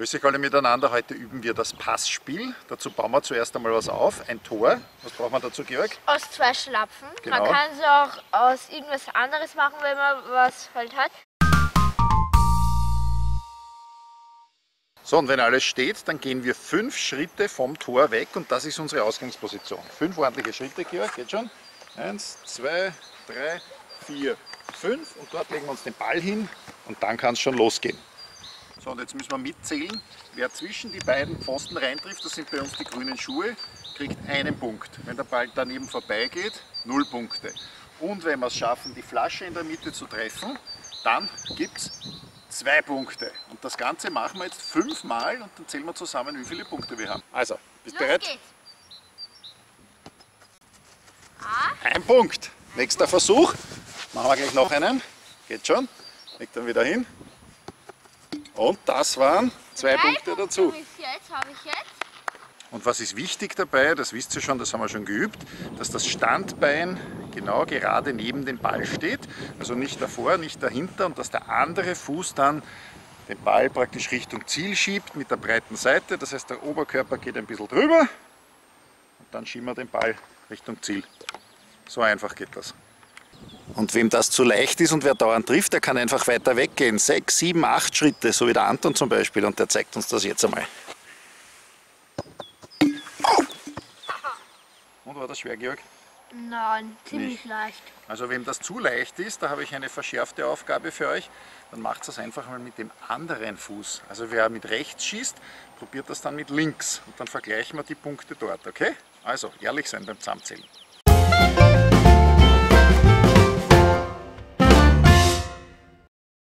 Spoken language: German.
Grüß euch alle miteinander. Heute üben wir das Passspiel. Dazu bauen wir zuerst einmal was auf. Ein Tor. Was braucht man dazu, Georg? Aus zwei Schlapfen. Genau. Man kann es auch aus irgendwas anderes machen, wenn man was halt hat. So, und wenn alles steht, dann gehen wir fünf Schritte vom Tor weg und das ist unsere Ausgangsposition. Fünf ordentliche Schritte, Georg, geht schon? Eins, zwei, drei, vier, fünf und dort legen wir uns den Ball hin und dann kann es schon losgehen. So, und jetzt müssen wir mitzählen. Wer zwischen die beiden Pfosten reintrifft, das sind bei uns die grünen Schuhe, kriegt einen Punkt. Wenn der Ball daneben vorbeigeht, null Punkte. Und wenn wir es schaffen, die Flasche in der Mitte zu treffen, dann gibt es zwei Punkte. Und das Ganze machen wir jetzt fünfmal und dann zählen wir zusammen, wie viele Punkte wir haben. Also, bist du Los bereit? geht's. Ein Punkt. Nächster Versuch. Machen wir gleich noch einen. Geht schon. Leg dann wieder hin. Und das waren zwei Drei Punkte dazu. Und was ist wichtig dabei, das wisst ihr schon, das haben wir schon geübt, dass das Standbein genau gerade neben dem Ball steht, also nicht davor, nicht dahinter und dass der andere Fuß dann den Ball praktisch Richtung Ziel schiebt mit der breiten Seite, das heißt der Oberkörper geht ein bisschen drüber und dann schieben wir den Ball Richtung Ziel. So einfach geht das. Und wem das zu leicht ist und wer dauernd trifft, der kann einfach weiter weggehen. Sechs, sieben, acht Schritte, so wie der Anton zum Beispiel und der zeigt uns das jetzt einmal. Und war das schwer, Georg? Nein, ziemlich Nicht. leicht. Also wem das zu leicht ist, da habe ich eine verschärfte Aufgabe für euch. Dann macht es einfach mal mit dem anderen Fuß. Also wer mit rechts schießt, probiert das dann mit links. Und dann vergleichen wir die Punkte dort, okay? Also ehrlich sein beim Zusammenzählen.